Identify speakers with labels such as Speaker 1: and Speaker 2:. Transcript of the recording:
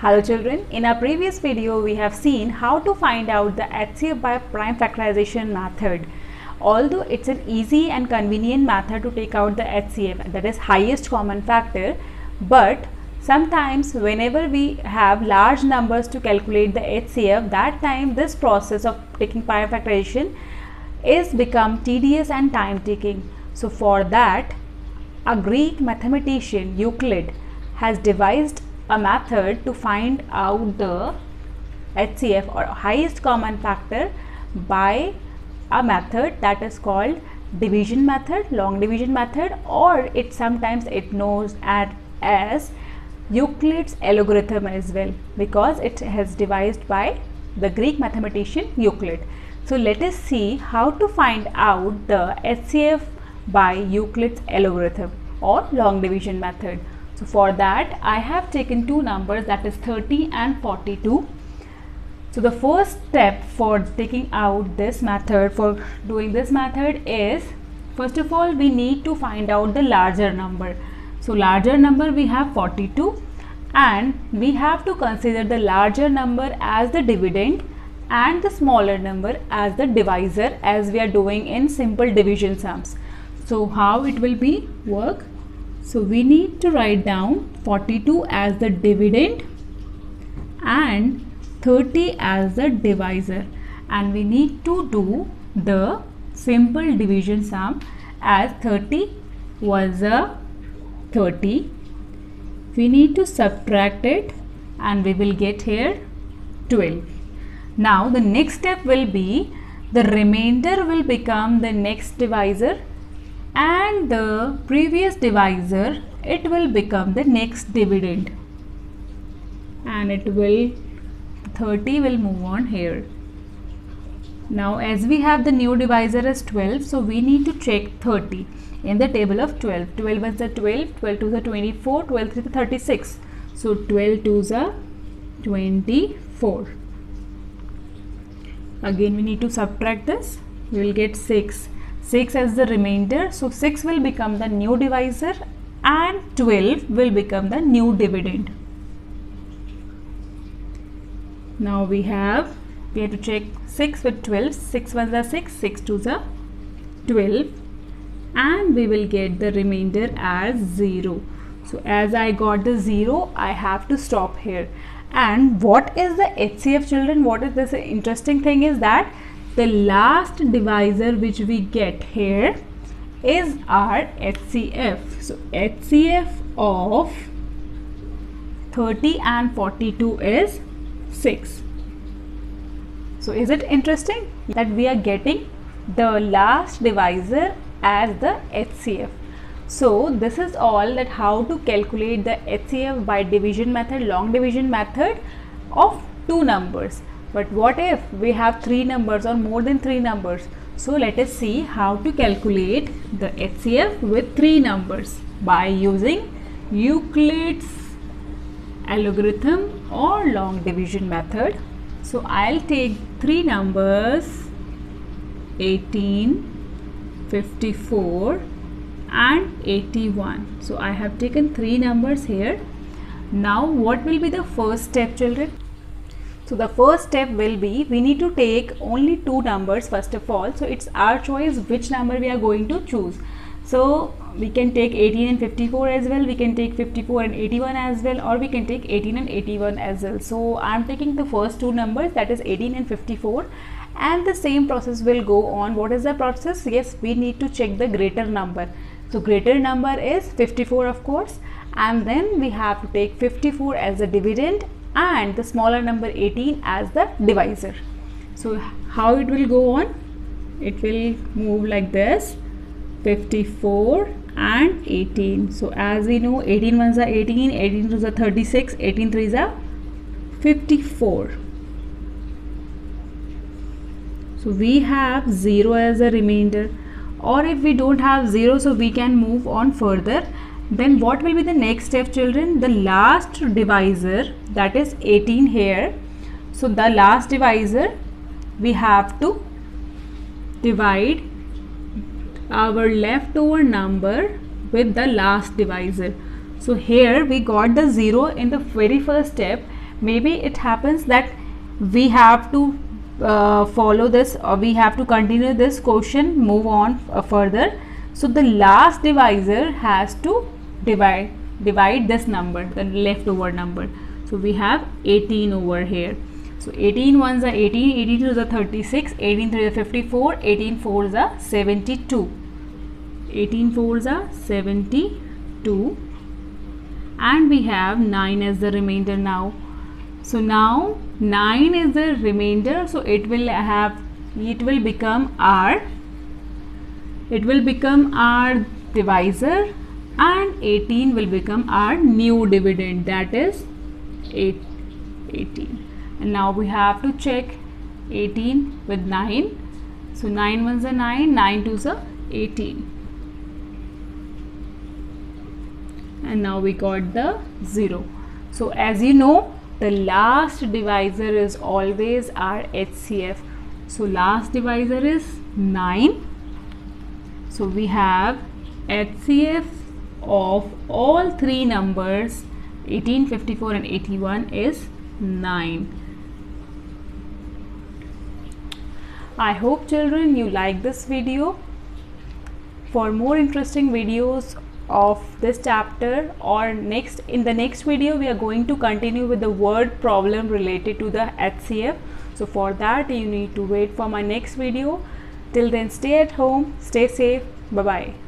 Speaker 1: Hello children, in our previous video we have seen how to find out the HCF by prime factorization method. Although it's an easy and convenient method to take out the HCF that is highest common factor but sometimes whenever we have large numbers to calculate the HCF that time this process of taking prime factorization is become tedious and time taking. So for that a Greek mathematician Euclid has devised a method to find out the HCF or highest common factor by a method that is called division method, long division method or it sometimes it knows as, as Euclid's algorithm as well because it has devised by the Greek mathematician Euclid. So let us see how to find out the HCF by Euclid's algorithm or long division method. So for that I have taken two numbers that is 30 and 42. So the first step for taking out this method for doing this method is first of all we need to find out the larger number. So larger number we have 42 and we have to consider the larger number as the dividend and the smaller number as the divisor as we are doing in simple division sums. So how it will be work? So we need to write down 42 as the dividend and 30 as the divisor. And we need to do the simple division sum as 30 was a 30 we need to subtract it and we will get here 12 now the next step will be the remainder will become the next divisor and the previous divisor it will become the next dividend. And it will 30 will move on here. Now as we have the new divisor as 12 so we need to check 30 in the table of 12 12 is the 12 12 to the 24 12 to the 36 so 12 to the 24 again we need to subtract this. We will get 6 6 as the remainder. So 6 will become the new divisor and 12 will become the new dividend. Now we have we have to check 6 with 12 6 ones are 6 6 to the 12 and we will get the remainder as 0 so as I got the 0 I have to stop here. And what is the HCF children? What is this interesting thing is that the last divisor which we get here is our HCF. So HCF of 30 and 42 is 6. So is it interesting that we are getting the last divisor as the HCF. So this is all that how to calculate the HCF by division method, long division method of two numbers. But what if we have three numbers or more than three numbers? So let us see how to calculate the HCF with three numbers by using Euclid's algorithm or long division method. So I'll take three numbers 18, 54 and 81. So I have taken three numbers here. Now what will be the first step children? So the first step will be we need to take only two numbers first of all. So it's our choice which number we are going to choose. So we can take 18 and 54 as well. We can take 54 and 81 as well or we can take 18 and 81 as well. So I'm taking the first two numbers that is 18 and 54 and the same process will go on. What is the process? Yes, we need to check the greater number. So greater number is 54 of course and then we have to take 54 as a dividend and the smaller number 18 as the divisor. So how it will go on? It will move like this 54 and 18. So as we know 18 ones are 18, 18 twos are 36, 18 threes are 54. So we have 0 as a remainder or if we don't have 0 so we can move on further then what will be the next step children? The last divisor that is 18 here. So the last divisor we have to divide our leftover number with the last divisor. So here we got the 0 in the very first step. Maybe it happens that we have to uh, follow this or we have to continue this question move on uh, further. So the last divisor has to divide divide this number the leftover number. So we have 18 over here. So 18 ones are 18 18 is a 36 18 3 is 54 18 4s are 72 18 fours are 72 and we have 9 as the remainder now. So now 9 is the remainder. So it will have it will become r it will become our divisor and 18 will become our new dividend. That is 8 18 and now we have to check 18 with 9 so 9 ones are 9 9 twos are 18 and now we got the 0 so as you know the last divisor is always our HCF so last divisor is 9 so we have HCF of all three numbers 18 54 and 81 is 9 I hope children you like this video. For more interesting videos of this chapter or next in the next video we are going to continue with the word problem related to the HCF so for that you need to wait for my next video. Till then stay at home stay safe. Bye bye